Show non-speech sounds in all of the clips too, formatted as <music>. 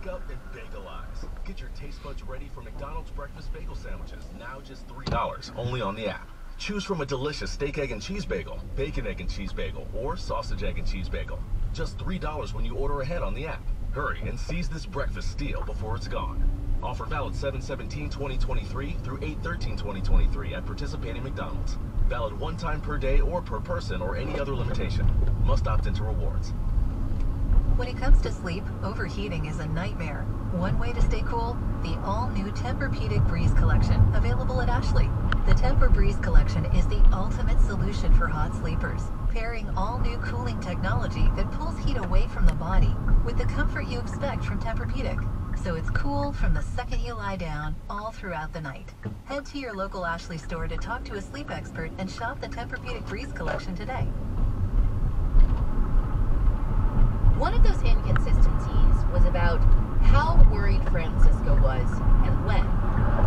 Wake up and bagelize. Get your taste buds ready for McDonald's breakfast bagel sandwiches, now just $3, only on the app. Choose from a delicious steak, egg, and cheese bagel, bacon, egg, and cheese bagel, or sausage, egg, and cheese bagel. Just $3 when you order ahead on the app. Hurry and seize this breakfast steal before it's gone. Offer valid 7-17-2023 through 8-13-2023 at participating McDonald's. Valid one time per day or per person or any other limitation. Must opt into rewards. When it comes to sleep, overheating is a nightmare. One way to stay cool? The all-new Tempur-Pedic Breeze Collection, available at Ashley. The Tempur Breeze Collection is the ultimate solution for hot sleepers, pairing all-new cooling technology that pulls heat away from the body with the comfort you expect from Tempur-Pedic. So it's cool from the second you lie down, all throughout the night. Head to your local Ashley store to talk to a sleep expert and shop the Tempur-Pedic Breeze Collection today. One of those inconsistencies was about how worried Francisco was and when.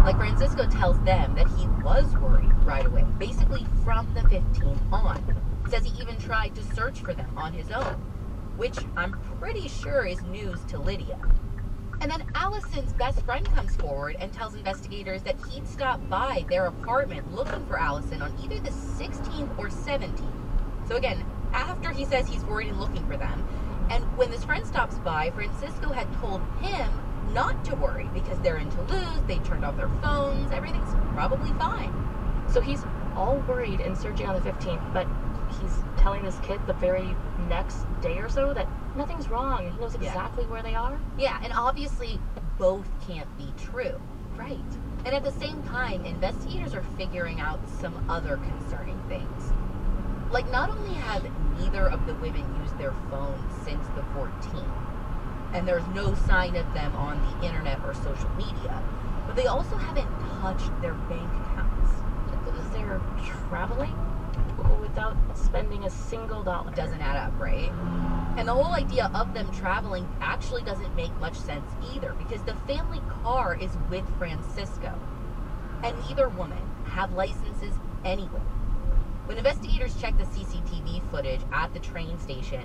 Like Francisco tells them that he was worried right away, basically from the 15th on. Says he even tried to search for them on his own, which I'm pretty sure is news to Lydia. And then Allison's best friend comes forward and tells investigators that he'd stopped by their apartment looking for Allison on either the 16th or 17th. So again, after he says he's worried and looking for them, and when this friend stops by, Francisco had told him not to worry because they're in Toulouse, they turned off their phones, everything's probably fine. So he's all worried and searching on the 15th, but he's telling this kid the very next day or so that nothing's wrong. He knows Yeah. exactly where they are. Yeah, and obviously both can't be true. Right. And at the same time, investigators are figuring out some other concerning things. Like, not only have neither of the women used their phones since the 14th, and there's no sign of them on the internet or social media, but they also haven't touched their bank accounts. They're traveling without spending a single dollar. Doesn't add up, right? And the whole idea of them traveling actually doesn't make much sense either, because the family car is with Francisco, and neither woman have licenses anywhere. When investigators check the CCTV footage at the train station,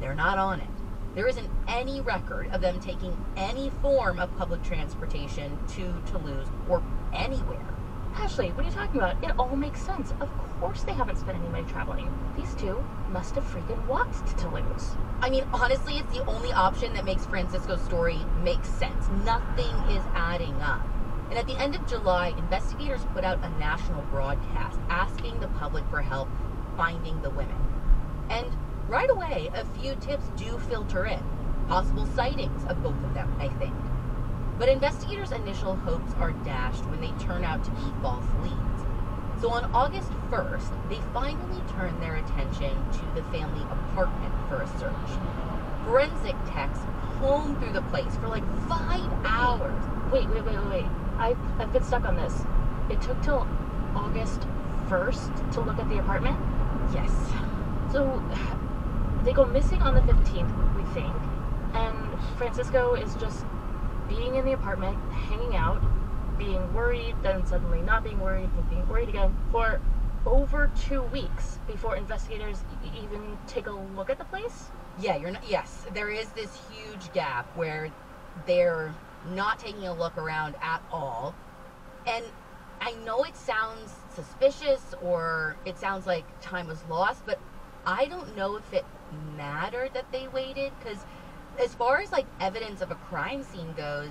they're not on it. There isn't any record of them taking any form of public transportation to Toulouse or anywhere. Ashley, what are you talking about? It all makes sense. Of course they haven't spent any money traveling. These two must have freaking walked to Toulouse. I mean, honestly, it's the only option that makes Francisco's story make sense. Nothing is adding up. And at the end of July, investigators put out a national broadcast asking the public for help finding the women. And right away, a few tips do filter in. Possible sightings of both of them, I think. But investigators' initial hopes are dashed when they turn out to be false leads. So on August 1st, they finally turn their attention to the family apartment for a search. Forensic techs comb through the place for like five hours. Wait, wait, wait, wait, wait. I've, I've been stuck on this. It took till August 1st to look at the apartment. Yes. So they go missing on the 15th, we think. And Francisco is just being in the apartment, hanging out, being worried, then suddenly not being worried, and being worried again for over two weeks before investigators even take a look at the place. Yeah, you're not. Yes, there is this huge gap where they're not taking a look around at all. And I know it sounds suspicious or it sounds like time was lost, but I don't know if it mattered that they waited because as far as like evidence of a crime scene goes,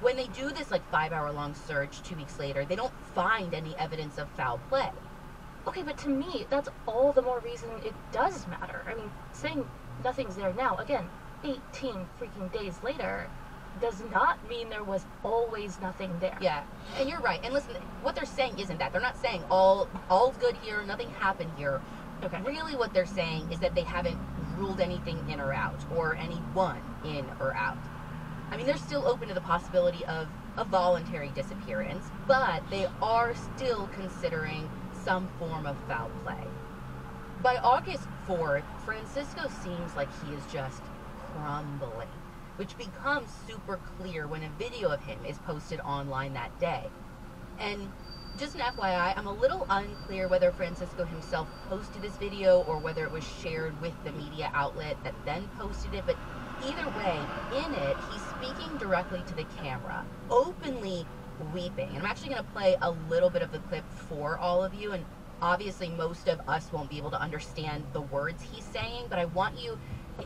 when they do this like 5-hour long search 2 weeks later, they don't find any evidence of foul play. Okay, but to me, that's all the more reason it does matter. I mean, saying nothing's there now, again, 18 freaking days later, does not mean there was always nothing there. Yeah, and you're right. And listen, what they're saying isn't that. They're not saying all all's good here, nothing happened here. Okay. Really, what they're saying is that they haven't ruled anything in or out, or anyone in or out. I mean, they're still open to the possibility of a voluntary disappearance, but they are still considering some form of foul play. By August 4th, Francisco seems like he is just crumbling, which becomes super clear when a video of him is posted online that day. And just an FYI, I'm a little unclear whether Francisco himself posted this video or whether it was shared with the media outlet that then posted it, but either way, in it, he's speaking directly to the camera, openly weeping. And I'm actually going to play a little bit of the clip for all of you. And obviously, most of us won't be able to understand the words he's saying, but I want you,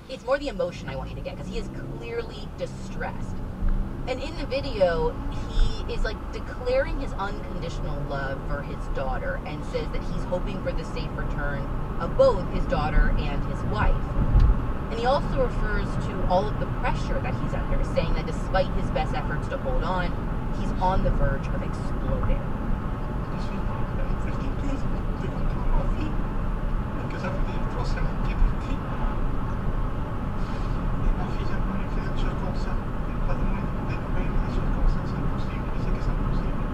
it's more the emotion I want you to get because he is clearly distressed. And in the video, he is like declaring his unconditional love for his daughter and says that he's hoping for the safe return of both his daughter and his wife. And he also refers to all of the pressure that he's under, saying that despite his best efforts to hold on, he's on the verge of exploding. Je suis quelqu'un de comprendre ma vie, et que ça veut dire forcément qu'il est petit. Et ma fille a voulu faire une chose comme ça, et pas donner des nouvelles, des choses comme ça, c'est impossible. Il sait que c'est impossible.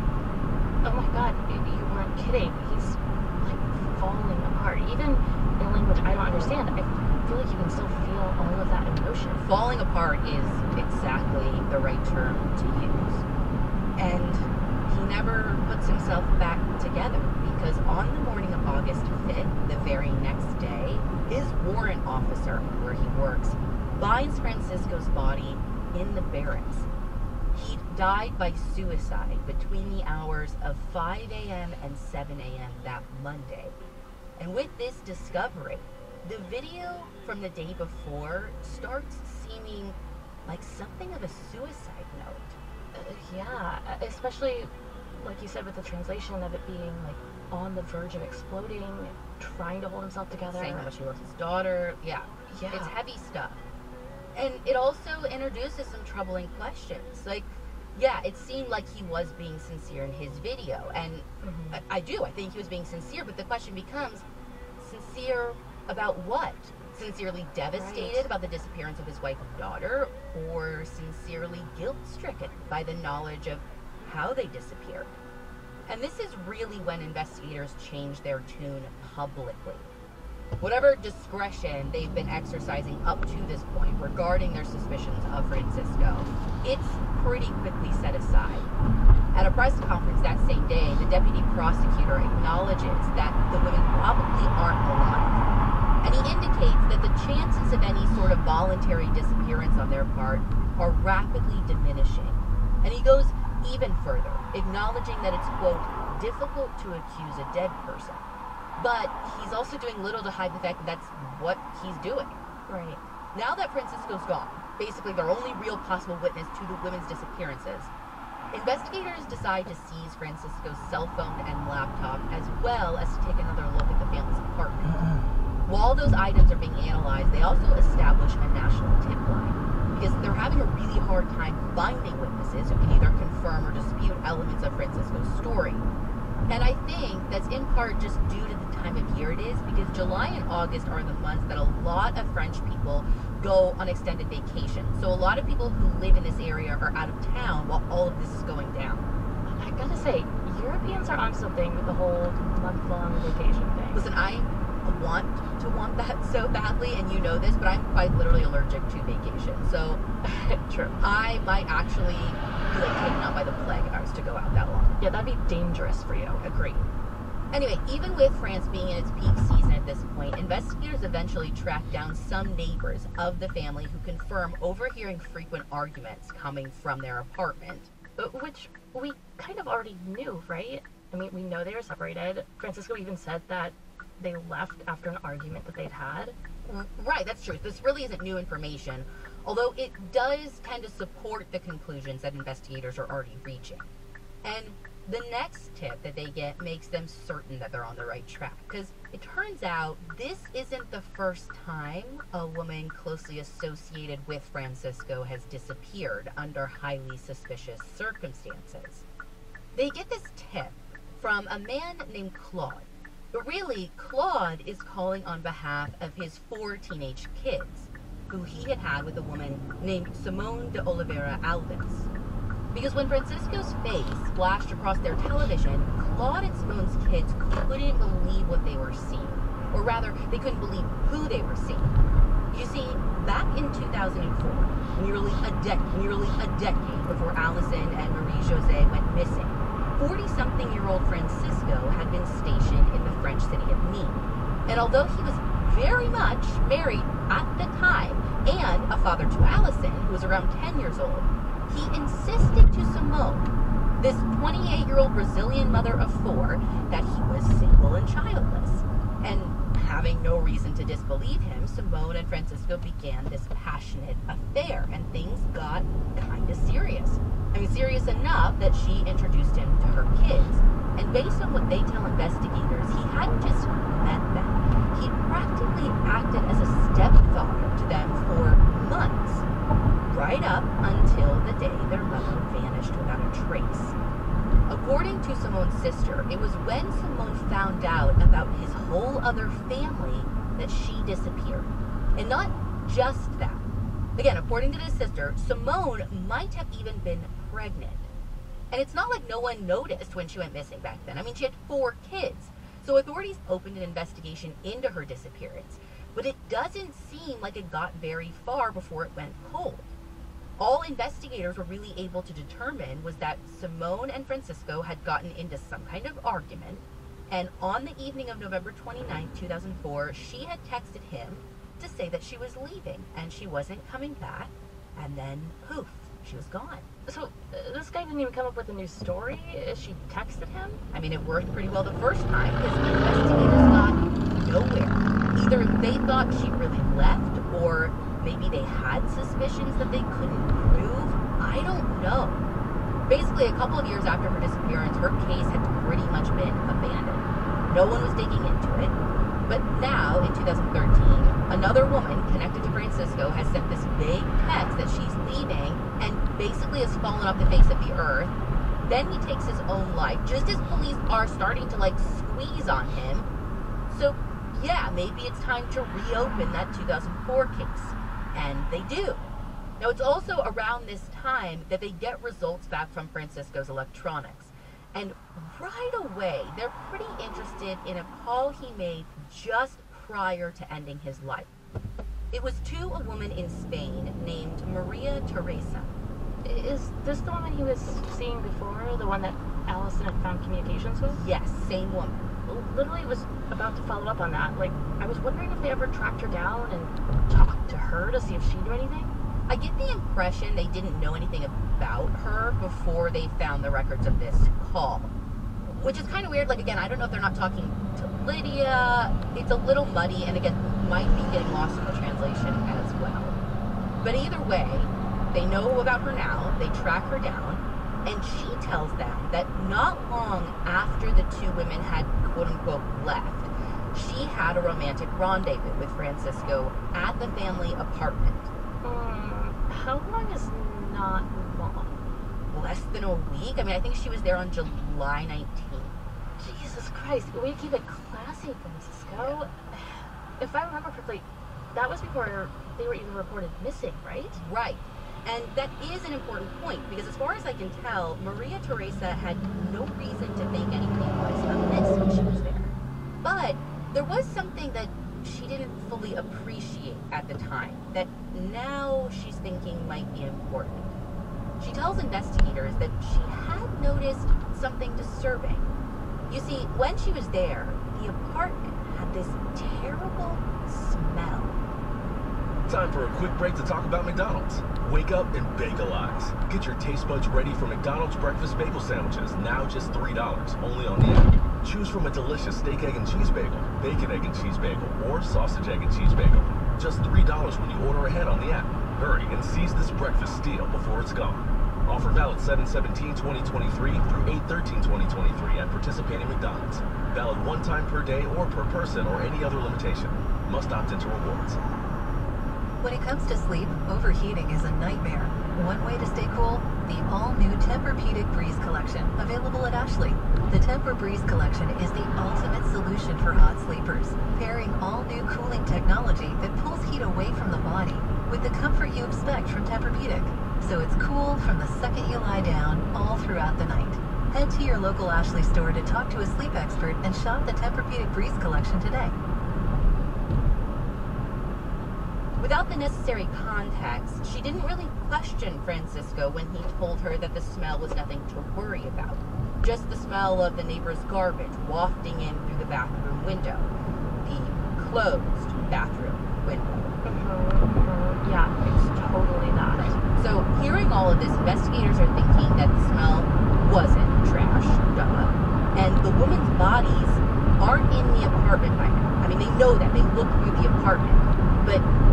Oh my god, y- you weren't kidding. He's like falling apart. Even in language I don't understand, I feel like you can still feel all of that emotion. Falling apart is exactly the right term to use. And he never puts himself back together because on the morning of August 5th, the very next day, his warrant officer, where he works, finds Francisco's body in the barracks. He died by suicide between the hours of 5 a.m. and 7 a.m. that Monday. And with this discovery, the video from the day before starts seeming like something of a suicide note. Uh, yeah, especially like you said with the translation of it being like on the verge of exploding, trying to hold himself together. Saying how much he loves his daughter. Yeah, Yeah. it's heavy stuff. And it also introduces some troubling questions. Like, yeah, it seemed like he was being sincere in his video. And Mhm. I, I do. I think he was being sincere, but the question becomes sincere about what? Sincerely devastated Right. about the disappearance of his wife and daughter, or sincerely guilt stricken by the knowledge of how they disappeared? And this is really when investigators change their tune publicly. Whatever discretion they've been exercising up to this point regarding their suspicions of Francisco, it's pretty quickly set aside. At a press conference that same day, the deputy prosecutor acknowledges that the women probably aren't alive. And he indicates that the chances of any sort of voluntary disappearance on their part are rapidly diminishing. And he goes even further, acknowledging that it's, quote, difficult to accuse a dead person. But he's also doing little to hide the fact that that's what he's doing. Right. Now that Francisco's gone, basically their only real possible witness to the women's disappearances, investigators decide to seize Francisco's cell phone and laptop as well as to take another look at the family's apartment. Mm-hmm. While those items are being analyzed, they also establish a national tip line because they're having a really hard time finding witnesses who can either confirm or dispute elements of Francisco's story. And I think that's in part just due to the time of year it is, because July and August are the months that a lot of French people go on extended vacation. So a lot of people who live in this area are out of town while all of this is going down. I gotta say, Europeans are on something with the whole month long vacation thing. Listen, I want to want that so badly, and you know this, but I'm quite literally allergic to vacation. So <laughs> True. I might actually be like taken out by the plague if I was to go out that long. Yeah, that'd be dangerous for you. Agreed. Anyway, even with France being in its peak season at this point, investigators eventually track down some neighbors of the family who confirm overhearing frequent arguments coming from their apartment. Uh, Which we kind of already knew, right? I mean, we know they were separated. Francisco even said that they left after an argument that they'd had. Right, that's true. This really isn't new information, although it does tend to support the conclusions that investigators are already reaching. And the next tip that they get makes them certain that they're on the right track. Because it turns out this isn't the first time a woman closely associated with Francisco has disappeared under highly suspicious circumstances. They get this tip from a man named Claude. Really, Claude is calling on behalf of his four teenage kids, who he had had with a woman named Simone de Oliveira Alves. Because when Francisco's face flashed across their television, Claude and Simone's kids couldn't believe what they were seeing. Or rather, they couldn't believe who they were seeing. You see, back in 2004, nearly a dec- nearly a decade before Allison and Marie Jose went missing, 40-something-year-old Francisco had been stationed in the French city of Nîmes. And although he was very much married at the time and a father to Allison, who was around 10 years old, he insisted to Simone, this 28 year old Brazilian mother of four, that he was single and childless. And having no reason to disbelieve him, Simone and Francisco began this passionate affair, and things got kind of serious. I mean, serious enough that she introduced him to her kids. And based on what they tell investigators, he hadn't just met them, he practically acted as a stepfather to them for months, right up until the day their mother vanished without a trace. According to Simone's sister, it was when Simone found out about his whole other family that she disappeared. And not just that. Again, according to his sister, Simone might have even been pregnant. And it's not like no one noticed when she went missing back then. I mean, she had four kids. So authorities opened an investigation into her disappearance. But it doesn't seem like it got very far before it went cold. All investigators were really able to determine was that Simone and Francisco had gotten into some kind of argument. And on the evening of November 29, 2004, she had texted him to say that she was leaving and she wasn't coming back. And then, poof, she was gone. So uh, this guy didn't even come up with a new story. Uh, She texted him. I mean, it worked pretty well the first time because investigators got nowhere. Either they thought she really left, or maybe they had suspicions that they couldn't prove. I don't know. Basically, a couple of years after her disappearance, her case had pretty much been abandoned. No one was digging into it. But now, in 2013, another woman connected to Francisco has sent this vague text that she's leaving and basically has fallen off the face of the earth. Then he takes his own life, just as police are starting to like squeeze on him. So, yeah, maybe it's time to reopen that 2004 case. And they do. Now, it's also around this time that they get results back from Francisco's electronics. And right away, they're pretty interested in a call he made just prior to ending his life. It was to a woman in Spain named Maria Teresa. Is this the woman he was seeing before? The one that Allison had found communications with? Yes, same woman. Literally was about to follow up on that. Like, I was wondering if they ever tracked her down and talked to her to see if she knew anything. I get the impression they didn't know anything about her before they found the records of this call. Which is kind of weird. Like, again, I don't know if they're not talking to Lydia. It's a little muddy, and again, might be getting lost in the translation as well. But either way, they know about her now, they track her down, and she tells them that not long after the two women had quote unquote left, she had a romantic rendezvous with Francisco at the family apartment. Hmm, how long is not long? less than a week. I mean, I think she was there on July 19th. Jesus Christ, we keep it classy, Francisco. If I remember correctly, that was before they were even reported missing, right? Right. And that is an important point because, as far as I can tell, Maria Teresa had no reason to think anything was amiss when she was there. But there was something that she didn't fully appreciate at the time that now she's thinking might be important. She tells investigators that she had noticed something disturbing. You see, when she was there, the apartment had this terrible smell. Time for a quick break to talk about McDonald's. Wake up and bagelize. Get your taste buds ready for McDonald's breakfast bagel sandwiches, now just $3, only on the app. Choose from a delicious steak, egg, and cheese bagel, bacon, egg, and cheese bagel, or sausage, egg, and cheese bagel. Just $3 when you order ahead on the app. Hurry and seize this breakfast steal before it's gone. Offer valid 7-17-2023 through 8-13-2023 at participating McDonald's. Valid one time per day or per person or any other limitation. Must opt into rewards. When it comes to sleep, overheating is a nightmare. One way to stay cool? The all-new Tempur-Pedic Breeze Collection, available at Ashley. The Tempur Breeze Collection is the ultimate solution for hot sleepers, pairing all-new cooling technology that pulls heat away from the body with the comfort you expect from Tempur-Pedic. So it's cool from the second you lie down all throughout the night. Head to your local Ashley store to talk to a sleep expert and shop the Tempur-Pedic Breeze Collection today. Without the necessary context, she didn't really question Francisco when he told her that the smell was nothing to worry about. Just the smell of the neighbor's garbage wafting in through the bathroom window. The closed, bathroom window. Mhm. Yeah, it's totally that. So, hearing all of this, investigators are thinking that the smell wasn't trash, duh. And the woman's bodies aren't in the apartment by now. I mean, they know that. They look through the apartment. But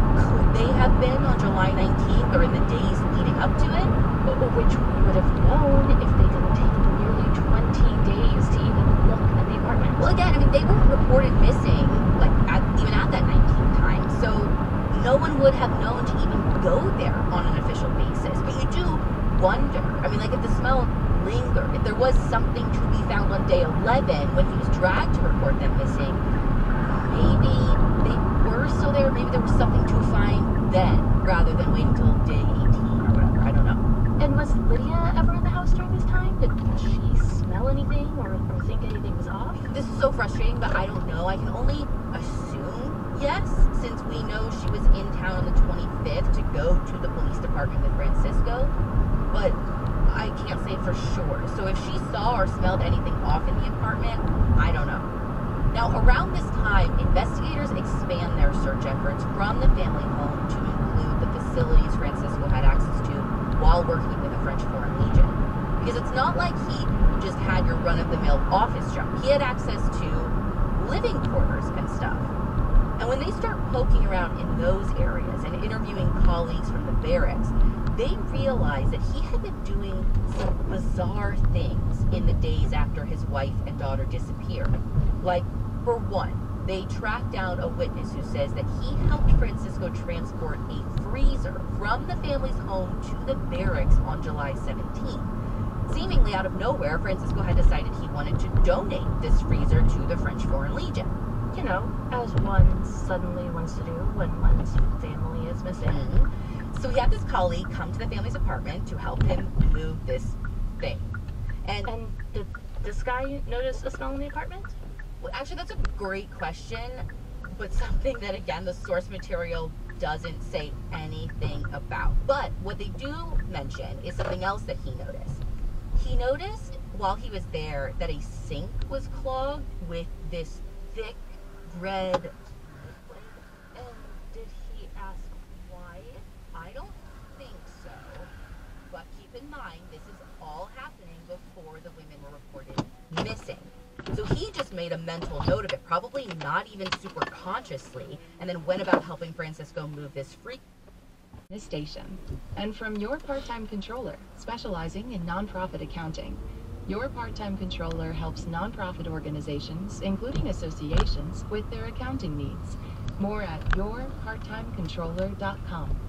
they have been on July 19th or in the days leading up to it? Wh- Which we would have known if they didn't take nearly 20 days to even look at the apartment. Well, again, I mean, they weren't reported missing, like, at, even at that 19th time. So, no one would have known to even go there on an official basis. But you do wonder. I mean, like, if the smell lingered, if there was something to be found on day 11 when he was dragged to report them missing, maybe they were still there. Maybe there was something to find then rather than waiting until day 18 or whatever. I don't know. And was Lydia ever in the house during this time? Did she smell anything or, think anything was off? This is so frustrating, but I don't know. I can only assume yes, since we know she was in town on the 25th to go to the police department with Francisco. But I can't say for sure. So if she saw or smelled anything off in the apartment, I don't know. Now, around this time, investigators expand their search efforts from the family home to include the facilities Francisco had access to while working with the French Foreign Legion. Because it's not like he just had your run of the mill office job, he had access to living quarters and stuff. And when they start poking around in those areas and interviewing colleagues from the barracks, they realize that he had been doing some bizarre things in the days after his wife and daughter disappeared. Like, for one, they track down a witness who says that he helped Francisco transport a freezer from the family's home to the barracks on July 17th. Seemingly out of nowhere, Francisco had decided he wanted to donate this freezer to the French Foreign Legion. You know, as one suddenly wants to do when one's family is missing. Mhm. So he had this colleague come to the family's apartment to help him move this thing. And And did this guy notice a smell in the apartment? well, actually, that's a great question, but something that, again, the source material doesn't say anything about. But what they do mention is something else that he noticed. He noticed while he was there that a sink was clogged with this thick red liquid. And did he ask why? I don't think so. But keep in mind, this is all happening before the women were reported missing. So he just made a mental note of it, probably not even super consciously, and then went about helping Francisco move this freak. This station, and from your part-time controller, specializing in nonprofit accounting. Your part-time controller helps nonprofit organizations, including associations, with their accounting needs. More at yourparttimecontroller.com.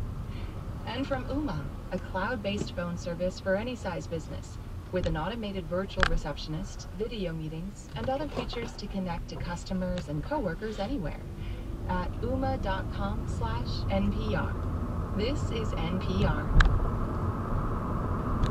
And from Uma, a cloud-based phone service for any size business, with an automated virtual receptionist, video meetings, and other features to connect to customers and coworkers anywhere. At uma.com/npr. This is NPR.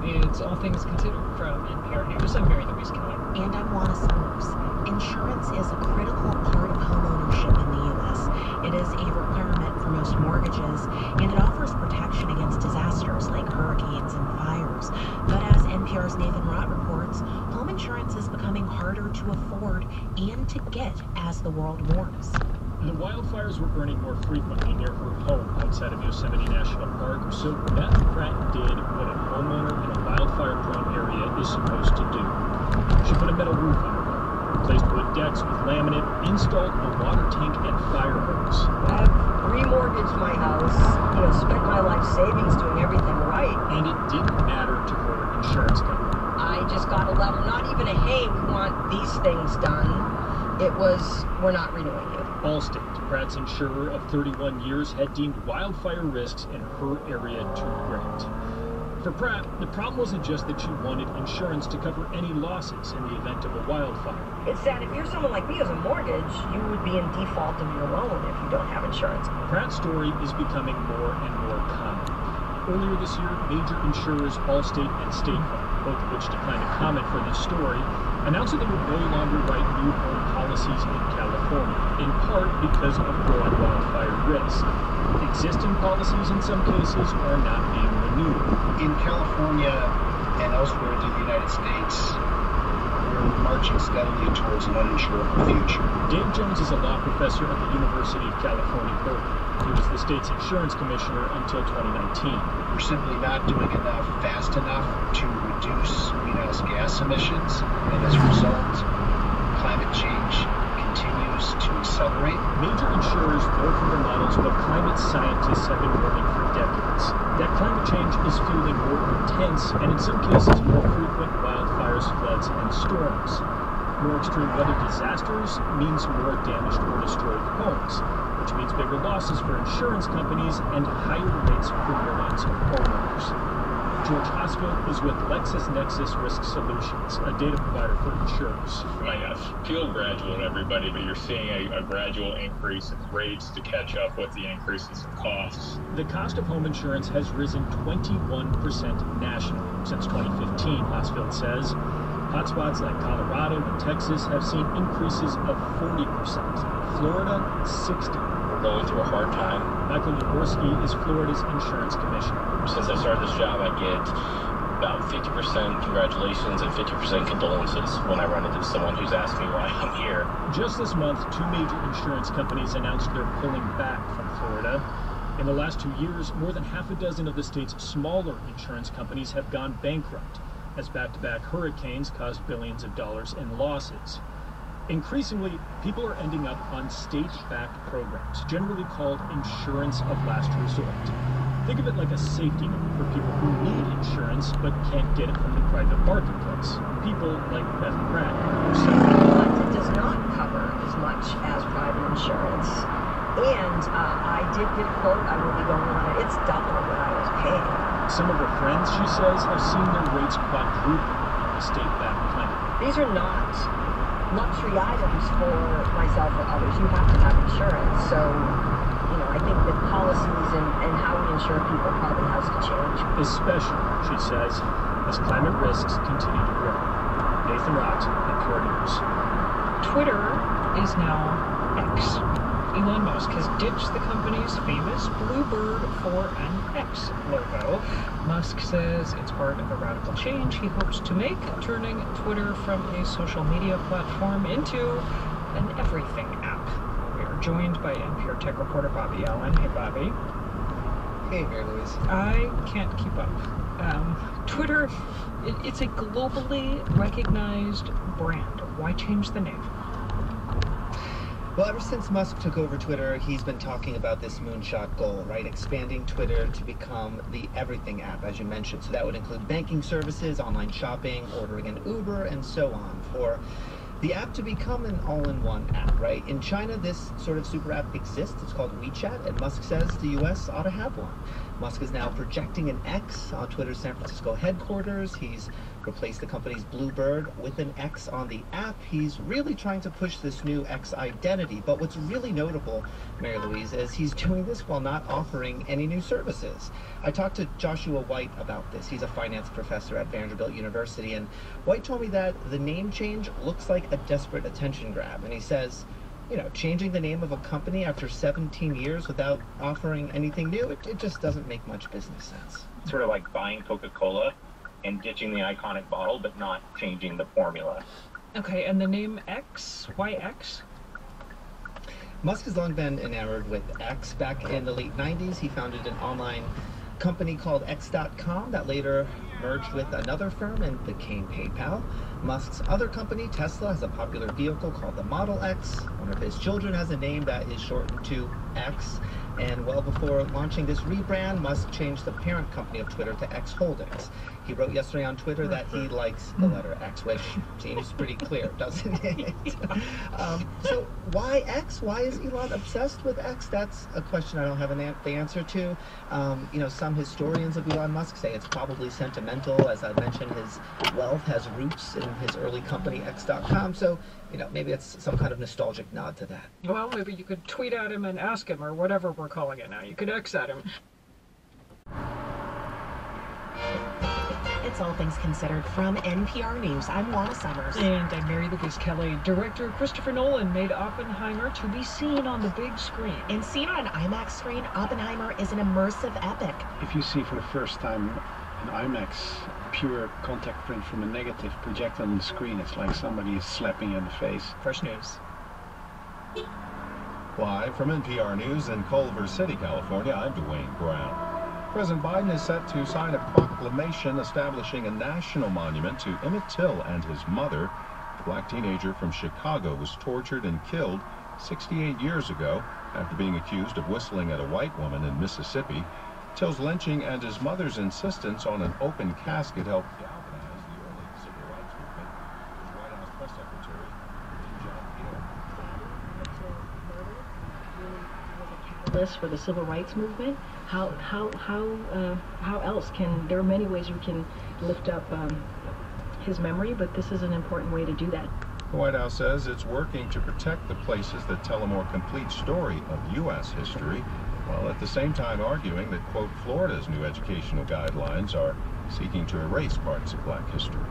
It's All Things Considered from NPR News. I'm Mary Louise Kelly. And I'm Juana Summers. Insurance is a critical part of homeownership in the U.S. It is a requirement for most mortgages, and it offers protection against disasters like hurricanes and fires. But as NPR's Nathan Rott reports, home insurance is becoming harder to afford and to get as the world warms. The wildfires were burning more frequently near her home outside of Yosemite National Park, so Beth Pratt did what a homeowner in a wildfire-prone area is supposed to do. She put a metal roof on her home, replaced wood decks with laminate, installed a water tank and fire hose. I've remortgaged my house, you know, spent my life savings doing everything right. And it didn't matter to her insurance company. I just got a letter, not even a hey, we want these things done. It was, we're not renewing you. Allstate, Pratt's insurer of 31 years, had deemed wildfire risks in her area too great. For Pratt, the problem wasn't just that she wanted insurance to cover any losses in the event of a wildfire. It's that if you're someone like me who has a mortgage, you would be in default of your loan if you don't have insurance. Pratt's story is becoming more and more common. Earlier this year, major insurers Allstate and State Farm, both of which declined to comment for this story, announced that they would no longer write new home policies in California, in part because of growing wildfire risk. Existing policies in some cases are not being renewed. in California and elsewhere in the United States, we're we're marching steadily towards an uninsurable future. Dave Jones is a law professor at the University of California, Berkeley. He was the state's insurance commissioner until 2019. We're simply not doing enough fast enough to reduce greenhouse gas emissions, and as a result, climate change continues to accelerate. Major insurers know from their models what climate scientists have been warning for decades. That climate change is fueling more intense and in some cases more frequent wildfires, floods, and storms. More extreme weather disasters means more damaged or destroyed homes, which means bigger losses for insurance companies and higher rates for millions of homeowners. George Hosfield is with LexisNexis Risk Solutions, a data provider for insurers. might not feel gradual to everybody, but you're seeing a, a gradual increase in rates to catch up with the increases in costs. The cost of home insurance has risen 21% nationally since 2015, Hosfield says. Hotspots like Colorado and Texas have seen increases of 40%. Florida, 60. We're going through a hard time. Michael Yaworsky is Florida's insurance commissioner. Since I started this job, I get about 50% congratulations and 50% condolences when I run into someone who's asked me why I'm here. Just this month, two major insurance companies announced they're pulling back from Florida. In the last two years, more than half a dozen of the state's smaller insurance companies have gone bankrupt as back to back hurricanes caused billions of dollars in losses. Increasingly, people are ending up on state backed programs, generally called insurance of last resort. Think of it like a safety net for people who need insurance but can't get it from the private marketplace. People like Beth Pratt, who said, But it does not cover as much as private insurance. And uh, I did get a quote, I will be going on it. It's double what I was paying. Some of her friends, she says, have seen their rates quadruple on the state backed plan. These are not luxury items for myself or others. You have to have insurance. So, I think that policies and, and how we insure people probably has to change. Especially, she says, as climate risks continue to grow. Nathan Rott, NPR News. Twitter is now X. Elon Musk has ditched the company's famous Bluebird for an X logo. Musk says it's part of a radical change he hopes to make, turning Twitter from a social media platform into an everything app. We are joined by NPR tech reporter Bobby Allyn. Hey, Bobby. Hey, Mary Louise. I can't keep up. Um, Twitter, it, it's a globally recognized brand. Why change the name? Well, ever since Musk took over Twitter, he's been talking about this moonshot goal, right? Expanding Twitter to become the everything app, as you mentioned. So that would include banking services, online shopping, ordering an Uber, and so on. For the app to become an all-in-one app, right? In China, this sort of super app exists. It's called WeChat, and Musk says the U.S. ought to have one. Musk is now projecting an X on Twitter's San Francisco headquarters. He's replaced the company's Bluebird with an X on the app. He's really trying to push this new X identity. But what's really notable, Mary Louise, is he's doing this while not offering any new services. I talked to Joshua White about this. He's a finance professor at Vanderbilt University, and White told me that the name change looks like a desperate attention grab. And he says, you know, changing the name of a company after 17 years without offering anything new, it, it just doesn't make much business sense. Sort of like buying Coca-Cola and ditching the iconic bottle, but not changing the formula. Okay, and the name X? Why X? Musk has long been enamored with X. Back in the late 90s, he founded an online company called X.com that later merged with another firm and became PayPal. Musk's other company, Tesla, has a popular vehicle called the Model X. One of his children has a name that is shortened to X. And well before launching this rebrand, Musk changed the parent company of Twitter to X Holdings. He wrote yesterday on Twitter that he likes the letter X, which seems pretty clear, <laughs> doesn't it? <laughs> um, so why X? Why is Elon obsessed with X? That's a question I don't have an the answer to. Um, you know, some historians of Elon Musk say it's probably sentimental. As I mentioned, his wealth has roots in his early company X.com. So, you know, maybe it's some kind of nostalgic nod to that. Well, maybe you could tweet at him and ask him, or whatever we're calling it now. You could X at him. It's All Things Considered from NPR News. I'm Juana Summers. And I'm Mary Louise Kelly. Director Christopher Nolan made Oppenheimer to be seen on the big screen. And seen on an IMAX screen, Oppenheimer is an immersive epic. If you see for the first time An IMAX pure contact print from a negative projected on the screen. It's like somebody is slapping you in the face. Fresh news. Live from NPR News in Culver City, California, I'm Dwayne Brown. President Biden is set to sign a proclamation establishing a national monument to Emmett Till and his mother. The black teenager from Chicago was tortured and killed 68 years ago after being accused of whistling at a white woman in Mississippi. Till's lynching and his mother's insistence on an open casket helped galvanize the early civil rights movement. His White House press secretary, John Peter. For the civil rights movement. How how how uh, how else can there are many ways we can lift up um, his memory, but this is an important way to do that. The White House says it's working to protect the places that tell a more complete story of U.S. history, while at the same time arguing that, quote, Florida's new educational guidelines are seeking to erase parts of black history.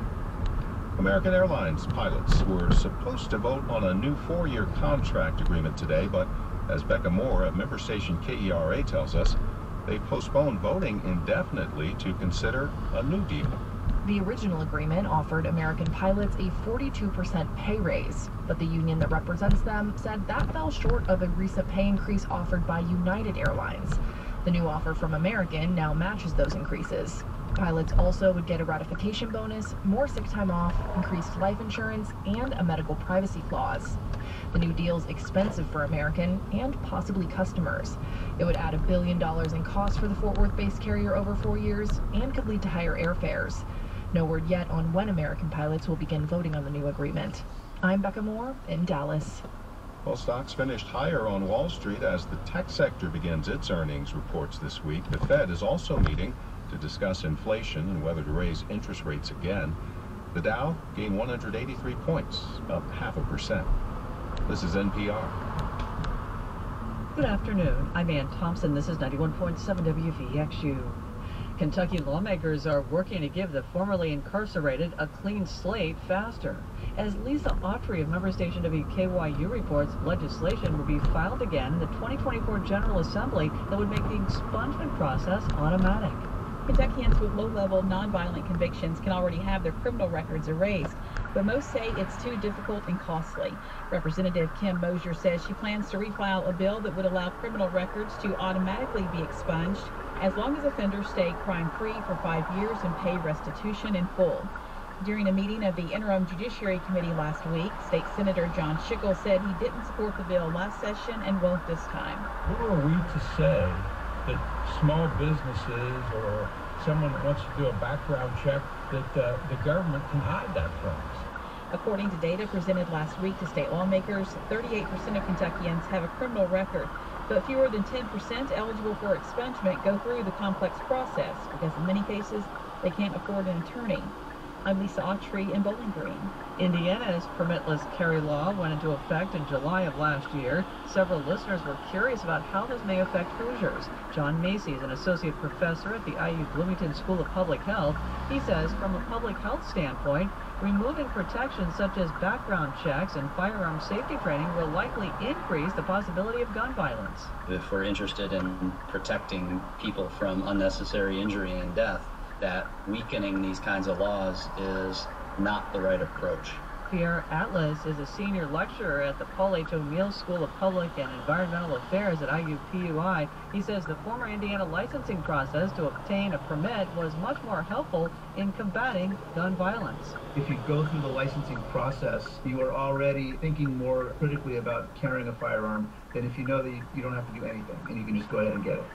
American Airlines pilots were supposed to vote on a new four-year contract agreement today, but as Becca Moore of member station KERA tells us, they postponed voting indefinitely to consider a new deal. The original agreement offered American pilots a 42% pay raise, but the union that represents them said that fell short of a recent pay increase offered by United Airlines. The new offer from American now matches those increases. Pilots also would get a ratification bonus, more sick time off, increased life insurance, and a medical privacy clause. The new deal's expensive for American and possibly customers. It would add a billion dollars in costs for the Fort Worth based carrier over four years and could lead to higher airfares. No word yet on when American pilots will begin voting on the new agreement. I'm Becca Moore in Dallas. Well, stocks finished higher on Wall Street as the tech sector begins its earnings reports this week. The Fed is also meeting to discuss inflation and whether to raise interest rates again. The Dow gained 183 points, up half a percent. This is NPR. Good afternoon. I'm Ann Thompson. This is 91.7 WVXU. Kentucky lawmakers are working to give the formerly incarcerated a clean slate faster. As Lisa Autry of member station WKYU reports, legislation will be filed again in the 2024 General Assembly that would make the expungement process automatic. Kentuckians with low-level nonviolent convictions can already have their criminal records erased, but most say it's too difficult and costly. Representative Kim Moser says she plans to refile a bill that would allow criminal records to automatically be expunged as long as offenders stay crime-free for five years and pay restitution in full. During a meeting of the Interim Judiciary Committee last week, State Senator John Schickel said he didn't support the bill last session and won't this time. Who are we to say that small businesses or someone wants to do a background check that uh, the government can hide that from us? According to data presented last week to state lawmakers, 38% of Kentuckians have a criminal record, but fewer than 10% eligible for expungement go through the complex process because in many cases they can't afford an attorney. I'm Lisa Autry in Bowling Green. Indiana's permitless carry law went into effect in July of last year. Several listeners were curious about how this may affect Hoosiers. John Macy is an associate professor at the IU Bloomington School of Public Health. He says from a public health standpoint, removing protections such as background checks and firearm safety training will likely increase the possibility of gun violence. If we're interested in protecting people from unnecessary injury and death, that weakening these kinds of laws is not the right approach. Pierre Atlas is a senior lecturer at the Paul H. O'Neill School of Public and Environmental Affairs at IUPUI. He says the former Indiana licensing process to obtain a permit was much more helpful in combating gun violence. If you go through the licensing process, you are already thinking more critically about carrying a firearm than if you know that you don't have to do anything and you can just go ahead and get it.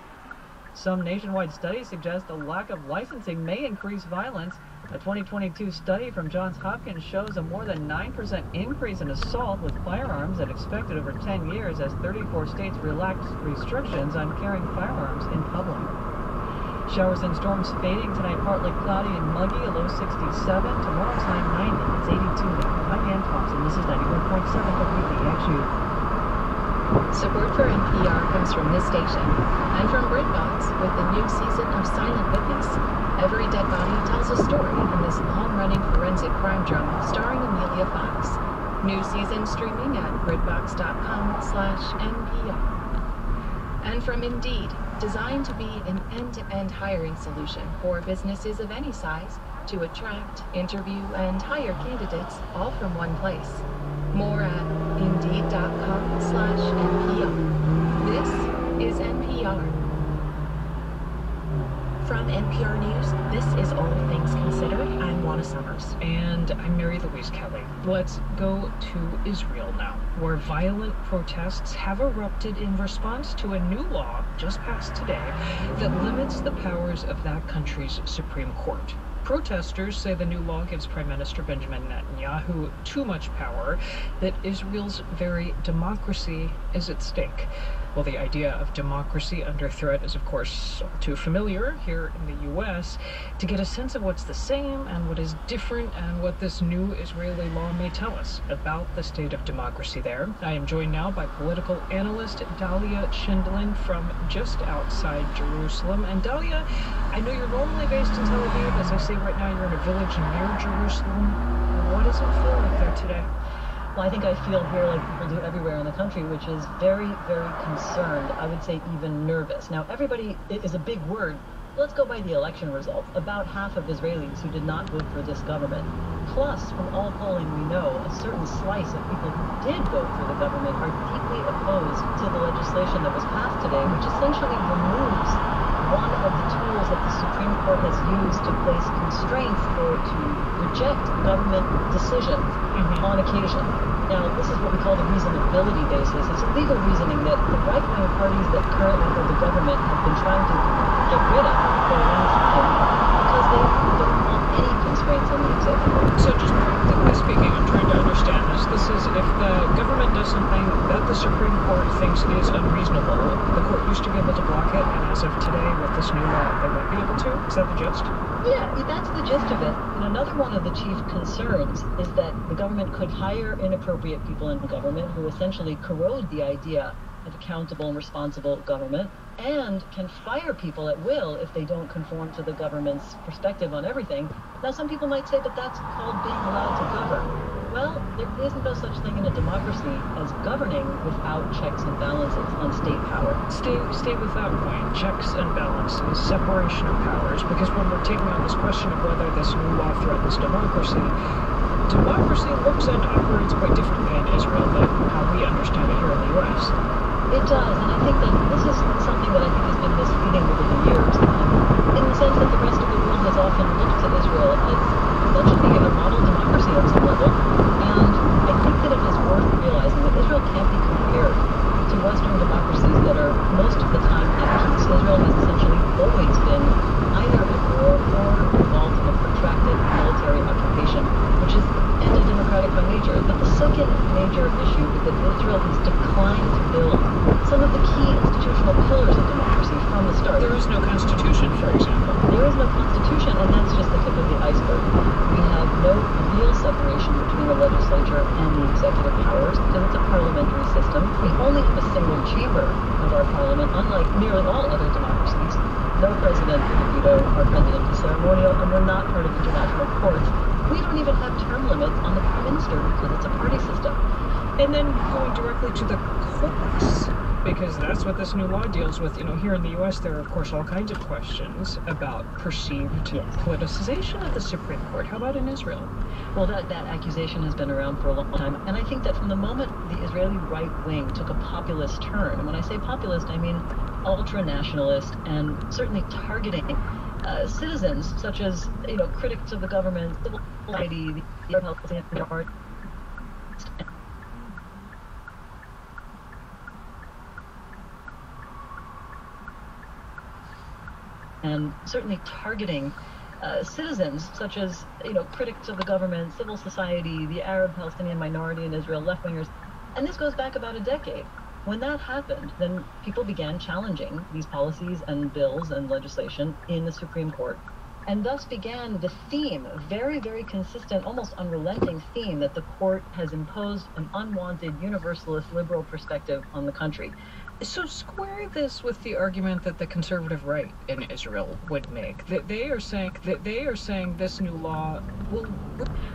Some nationwide studies suggest a lack of licensing may increase violence. A 2022 study from Johns Hopkins shows a more than 9% increase in assault with firearms and expected over 10 years as 34 states relaxed restrictions on carrying firearms in public. Showers and storms fading tonight, partly cloudy and muggy, a low 67. Tomorrow's high 90. It's 82 now. I'm Ann Thompson. This is 91.7 WVXU. Support for NPR comes from this station and from BritBox with the new season of Silent Witness. Every dead body tells a story in this long-running forensic crime drama starring Emilia Fox. New season streaming at BritBox.com slash NPR. And from Indeed, designed to be an end-to-end hiring solution for businesses of any size to attract, interview, and hire candidates all from one place. More at indeed.com slash NPR. This is NPR. From NPR News, this is All Things Considered. I'm Juana Summers. And I'm Mary Louise Kelly. Let's go to Israel now, where violent protests have erupted in response to a new law just passed today that limits the powers of that country's Supreme Court. Protesters say the new law gives Prime Minister Benjamin Netanyahu too much power, that Israel's very democracy is at stake. Well, the idea of democracy under threat is, of course, all too familiar here in the U.S. To get a sense of what's the same and what is different and what this new Israeli law may tell us about the state of democracy there, I am joined now by political analyst Dahlia Scheindlin from just outside Jerusalem. And Dahlia, I know you're normally based in Tel Aviv. As I say right now, you're in a village near Jerusalem. What does it feel like there today? Well, I think I feel here like people do everywhere in the country, which is very, very concerned. I would say even nervous. Now, everybody is a big word. Let's go by the election results. About half of Israelis who did not vote for this government. Plus, from all polling we know, a certain slice of people who did vote for the government are deeply opposed to the legislation that was passed today, which essentially removes one of the tools that the Supreme Court has used to place constraints or to reject government decisions mm-hmm. on occasion. Now, this is what we call the reasonability basis. It's legal reasoning that the right-wing parties that currently hold the government have been trying to get rid of for a long time because they don't want any constraints on the executive. So just practically speaking, I'm trying to understand this. This is if the government does something that the Supreme Court thinks is unreasonable, the court used to be able to block it, and as of today, with this new law, they won't be able to? Is that the gist? Yeah, that's the gist of it. And another one of the chief concerns is that the government could hire inappropriate people in government who essentially corrode the idea of accountable and responsible government and can fire people at will if they don't conform to the government's perspective on everything. Now, some people might say, but that's called being allowed to govern. Well, there isn't no such thing in a democracy as governing without checks and balances on state power. Stay, stay with that point. Checks and balances, separation of powers, because when we're taking on this question of whether this new law threatens democracy, democracy looks and operates quite differently in Israel than how we understand it here in the U.S. It does, and I think that this is something that I think has been misleading over the years, in the sense that the rest of the world has often looked to Israel as essentially a model democracy on some level, and I think that it is worth realizing that Israel can't be compared to Western democracies that are most of the time at peace. Israel has essentially always been either at war or involved in a protracted military occupation, which is anti-democratic by nature. But the second major issue is that Israel has declined to build some of the key institutional pillars of democracy from the start. There is no constitution, for example. There is no constitution, and that's just the tip of the iceberg. We have no real separation between the legislature and the executive powers because it's a parliamentary system. We only have a single chamber of our parliament, unlike nearly all other democracies. No president with a veto. Our president is ceremonial, and we're not part of international courts. We don't even have term limits on the prime minister because it's a party system. And then going directly to the courts, because that's what this new law deals with. You know, here in the U.S., there are, of course, all kinds of questions about perceived yes. politicization of the Supreme Court. How about in Israel? Well, that, that accusation has been around for a long time. And I think that from the moment the Israeli right wing took a populist turn, and when I say populist, I mean ultra nationalist and certainly targeting uh, citizens, such as you know critics of the government, civil society, the Palestinian art. And certainly targeting uh, citizens, such as you know critics of the government, civil society, the Arab Palestinian minority in Israel, left wingers, and this goes back about a decade. When that happened, then people began challenging these policies and bills and legislation in the Supreme Court. And thus began the theme, very, very consistent, almost unrelenting theme that the court has imposed an unwanted universalist liberal perspective on the country. So square this with the argument that the conservative right in Israel would make. That they are saying that they are saying this new law will.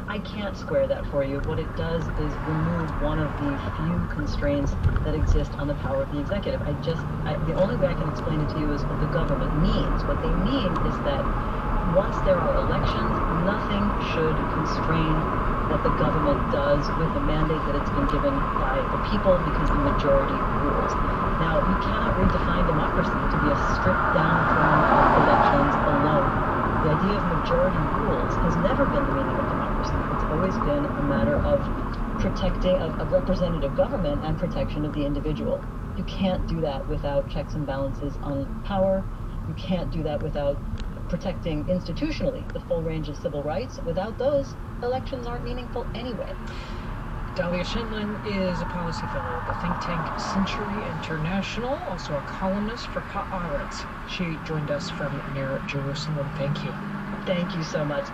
I can't square that for you. What it does is remove one of the few constraints that exist on the power of the executive. I just I, the only way I can explain it to you is what the government means. What they mean is that once there are elections, nothing should constrain what the government does with the mandate that it's been given by the people because the majority rules. Now, you cannot redefine democracy to be a stripped down form of elections alone. The idea of majority rules has never been the meaning of democracy. It's always been a matter of protecting of, of representative government and protection of the individual. You can't do that without checks and balances on power. You can't do that without protecting institutionally the full range of civil rights. Without those, elections aren't meaningful anyway. Dahlia Scheindlin is a policy fellow at the think tank Century International, also a columnist for Haaretz. She joined us from near Jerusalem. Thank you. Thank you so much.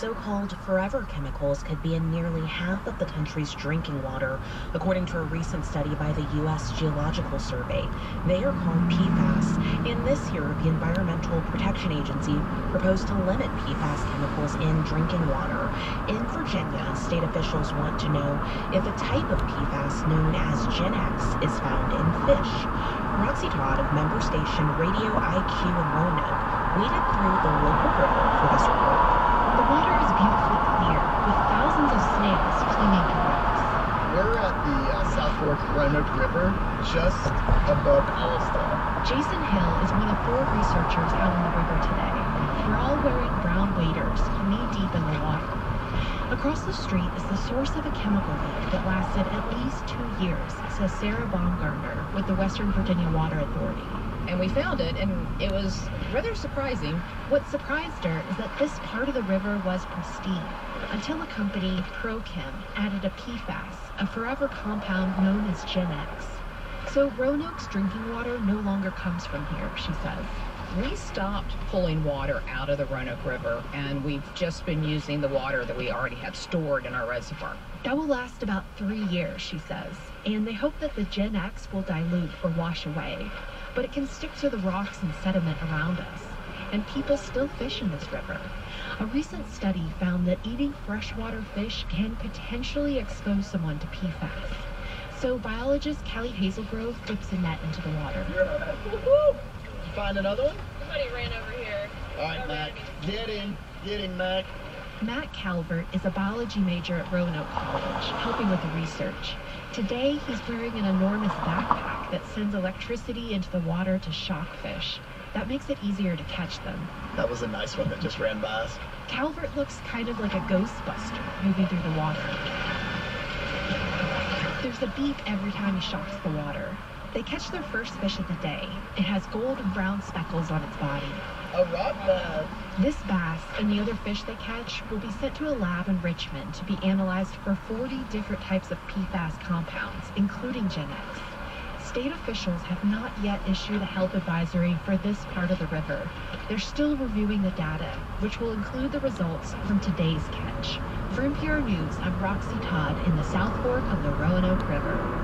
So-called forever chemicals could be in nearly half of the country's drinking water, according to a recent study by the U.S. Geological Survey. They are called PFAS, and this year the Environmental Protection Agency proposed to limit PFAS chemicals in drinking water. In Virginia, state officials want to know if a type of PFAS known as Gen X is found in fish. Roxy Todd of member station Radio IQ in Roanoke waded through the local river for this report. The water is beautifully clear, with thousands of snails clinging to rocks. We're at the uh, South Fork Roanoke River, just above Elliston. Jason Hill is one of four researchers out on the river today. They're all wearing brown waders, knee-deep in the water. Across the street is the source of a chemical leak that lasted at least two years, says Sarah Baumgartner with the Western Virginia Water Authority and we found it, and it was rather surprising. What surprised her is that this part of the river was pristine until a company, Prochem, added a PFAS, a forever compound known as Gen X. So Roanoke's drinking water no longer comes from here, she says. We stopped pulling water out of the Roanoke River, and we've just been using the water that we already had stored in our reservoir. That will last about three years, she says, and they hope that the Gen X will dilute or wash away but it can stick to the rocks and sediment around us. And people still fish in this river. A recent study found that eating freshwater fish can potentially expose someone to PFAS. So biologist Kelly Hazelgrove flips a net into the water. You find another one? Somebody ran over here. All right, Mac. Get him. Get him, Mac. Matt Calvert is a biology major at Roanoke College, helping with the research. Today, he's wearing an enormous backpack that sends electricity into the water to shock fish. That makes it easier to catch them. That was a nice one that just ran by us. Calvert looks kind of like a ghostbuster moving through the water. There's a beep every time he shocks the water. They catch their first fish of the day. It has gold and brown speckles on its body. A rock bass. This bass and the other fish they catch will be sent to a lab in Richmond to be analyzed for 40 different types of PFAS compounds, including Gen X. State officials have not yet issued a health advisory for this part of the river. They're still reviewing the data, which will include the results from today's catch. For NPR News, I'm Roxy Todd in the South Fork of the Roanoke River.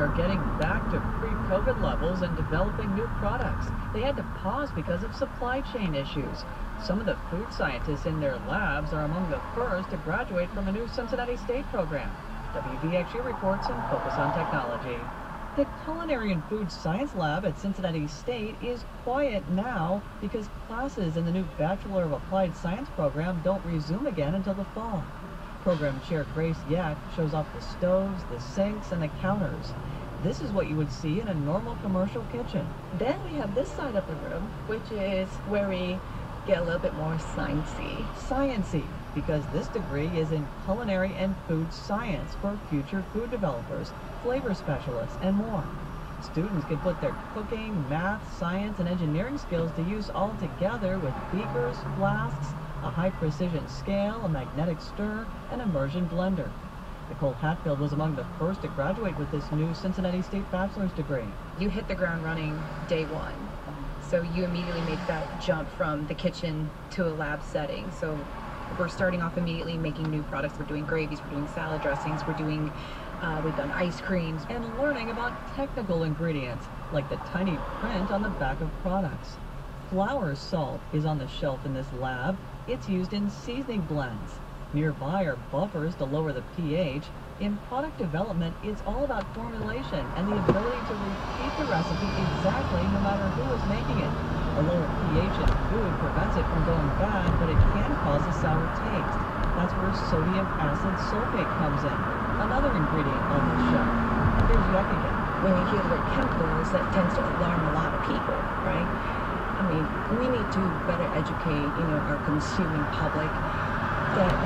Are getting back to pre-COVID levels and developing new products. They had to pause because of supply chain issues. Some of the food scientists in their labs are among the first to graduate from a new Cincinnati State program. WVXU reports in Focus on Technology. The Culinary and Food Science Lab at Cincinnati State is quiet now because classes in the new Bachelor of Applied Science program don't resume again until the fall. Program Chair Grace Yak shows off the stoves, the sinks, and the counters. This is what you would see in a normal commercial kitchen. Then we have this side of the room, which is where we get a little bit more sciencey. Sciencey, because this degree is in culinary and food science for future food developers, flavor specialists, and more. Students can put their cooking, math, science, and engineering skills to use all together with beakers, flasks, a high precision scale, a magnetic stir, and immersion blender. Nicole Hatfield was among the first to graduate with this new Cincinnati State bachelor's degree. You hit the ground running day one. So you immediately make that jump from the kitchen to a lab setting. So we're starting off immediately making new products. We're doing gravies, we're doing salad dressings, we're doing, uh, we've done ice creams. And learning about technical ingredients, like the tiny print on the back of products. Flour salt is on the shelf in this lab. It's used in seasoning blends. Nearby are buffers to lower the pH. In product development, it's all about formulation and the ability to repeat the recipe exactly no matter who is making it. A lower pH in food prevents it from going bad, but it can cause a sour taste. That's where sodium acid sulfate comes in, another ingredient on the shelf. Here's again. When you hear the word chemicals, that tends to alarm a lot of people, right? We need to better educate, you know, our consuming public that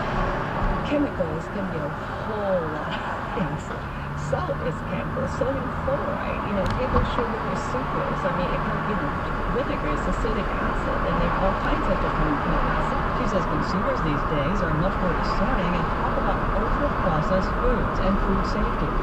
chemicals can be a whole lot of things. Salt is chemical, sodium chloride, you know, table sugar is sucrose. I mean, it can, you know, vinegar is acetic acid, and there are all kinds of different know, acids. She says consumers these days are much more discerning and talk about ultra-processed foods and food safety.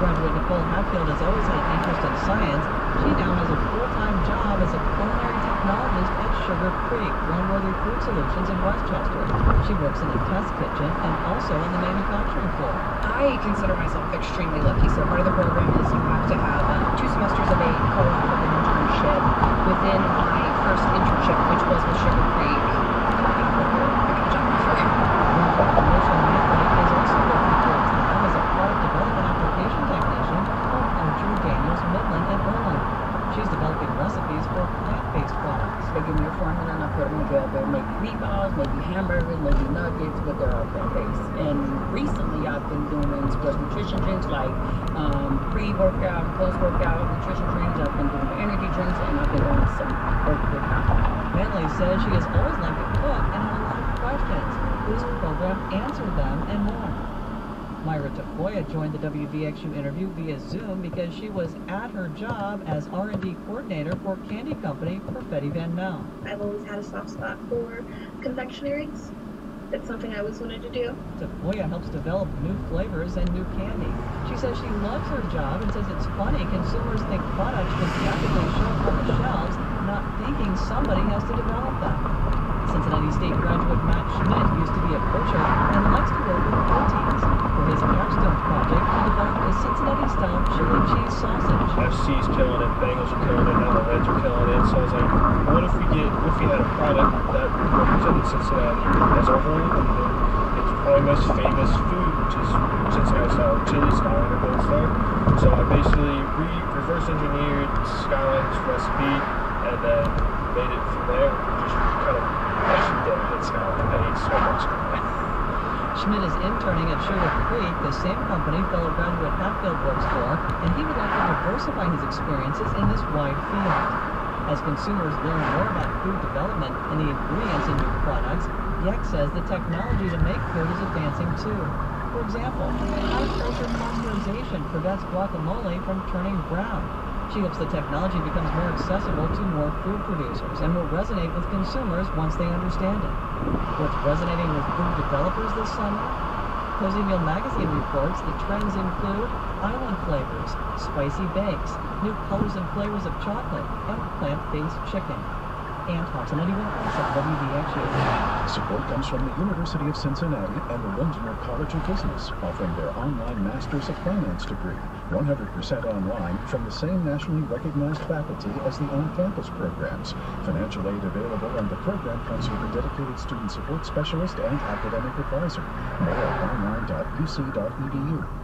Graduate Nicole Hatfield has always had an interest in science. She now has a full-time job as a culinary technologist at Sugar Creek, Brandworthy Food Solutions in Westchester. She works in the test kitchen and also on the manufacturing floor. I consider myself extremely lucky. So part of the program is you have to have uh, two semesters of a co-op with an internship. Within my first internship, which was with Sugar Creek, I gotta jump off here. She's developing recipes for plant-based products. They give me a formula and I put them Maybe meatballs, maybe hamburgers, maybe nuggets, but they're all plant-based. And recently I've been doing sports nutrition drinks like um, pre-workout, post-workout nutrition drinks. I've been doing energy drinks and I've been doing some work with. Manley says she has always liked to cook and had a lot of questions. This program answered them and more. Myra Tafoya joined the WVXU interview via Zoom because she was at her job as R&D coordinator for candy company Perfetti Van Melle. I've always had a soft spot for confectionaries. It's something I always wanted to do. Tafoya helps develop new flavors and new candy. She says she loves her job and says it's funny consumers think products just magically show up on the shelves, not thinking somebody has to develop them. Cincinnati State graduate Matt Schmidt used to be a butcher and likes to work with proteins. For his capstone project, he developed a Cincinnati-style chili cheese sausage. FC's killing it, Bengals are killing it, now the Reds are killing it. So I was like, what if we get, what if we had a product that represented Cincinnati as a whole? It's probably most famous food, which is Cincinnati-style chili, Skyline, and Gold Star. So I basically re- reverse engineered Skyline's recipe and then made it from there. Just kind of actually did hit Skyline. I ate so much Skyline. Schmidt is interning at Sugar Creek, the same company fellow graduate Hatfield works for, and he would like to diversify his experiences in this wide field. As consumers learn more about food development and the ingredients in new products, Yeck says the technology to make food is advancing too. For example, high-pressure pasteurization prevents guacamole from turning brown. She hopes the technology becomes more accessible to more food producers and will resonate with consumers once they understand it. What's resonating with food developers this summer? Cozy Meal Magazine reports the trends include island flavors, spicy bakes, new colors and flavors of chocolate, and plant-based chicken. Ann Thompson 91.7 WVXU. Support comes from the University of Cincinnati and the Lindner College of Business, offering their online Masters of Finance degree. 100% online from the same nationally recognized faculty as the on-campus programs. Financial aid available and the program comes with a dedicated student support specialist and academic advisor. More at online.uc.edu.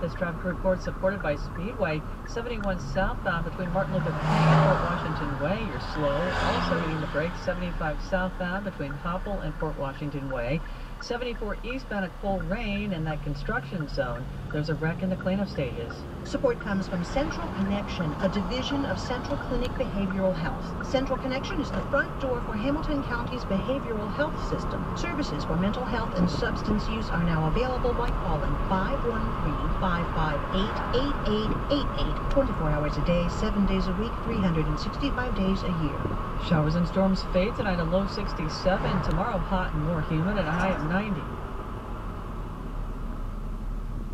This traffic report supported by Speedway 71 southbound between Martin Luther King and Fort Washington Way. You're slow. Also hitting the brakes 75 southbound between Hopple and Fort Washington Way. 74 eastbound at Colerain in that construction zone. There's a wreck in the cleanup stages. Support comes from Central Connection, a division of Central Clinic Behavioral Health. Central Connection is the front door for Hamilton County's behavioral health system. Services for mental health and substance use are now available by calling 513-558-8888, 24 hours a day, 7 days a week, 365 days a year. Showers and storms fade tonight, a low 67. Tomorrow, hot and more humid, and a high of 90.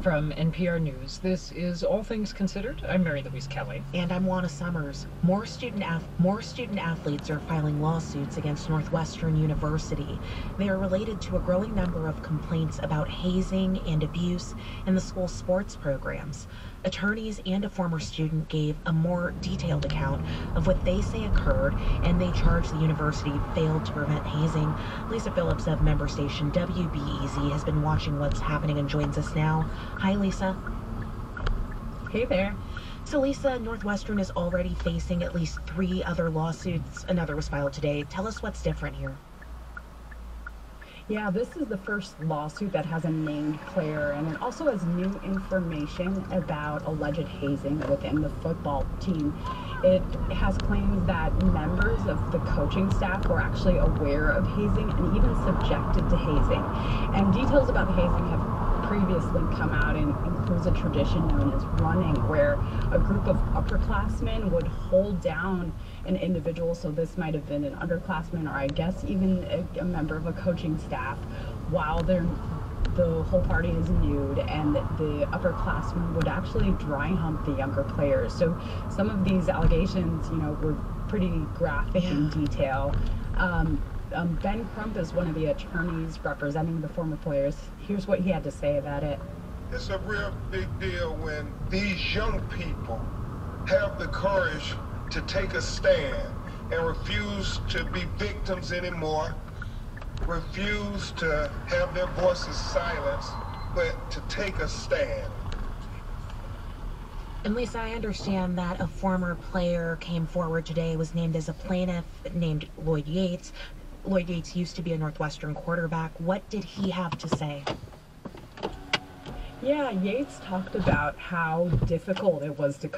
From NPR News, this is All Things Considered. I'm Mary Louise Kelly. And I'm Juana Summers. More student more student athletes are filing lawsuits against Northwestern University. They are related to a growing number of complaints about hazing and abuse in the school sports programs. Attorneys and a former student gave a more detailed account of what they say occurred, and they charge the university failed to prevent hazing. Lisa Phillips of member station WBEZ has been watching what's happening and joins us now. Hi, Lisa. Hey there. So, Lisa, Northwestern is already facing at least three other lawsuits. Another was filed today. Tell us what's different here. Yeah, this is the first lawsuit that has a named player, and it also has new information about alleged hazing within the football team. It has claims that members of the coaching staff were actually aware of hazing and even subjected to hazing. And details about the hazing have previously come out and includes a tradition known as running, where a group of upperclassmen would hold down an individual. So this might have been an underclassman, or I guess even a, a member of a coaching staff, while they're the whole party is nude and the upperclassmen would actually dry hump the younger players. So some of these allegations, you know, were pretty graphic in detail. Um, um, ben Crump is one of the attorneys representing the former players. Here's what he had to say about it. It's a real big deal when these young people have the courage to take a stand and refuse to be victims anymore, refuse to have their voices silenced, but to take a stand. And Lisa, I understand that a former player came forward today, was named as a plaintiff, named Lloyd Yates. Lloyd Yates used to be a Northwestern quarterback. What did he have to say? Yeah, Yates talked about how difficult it was to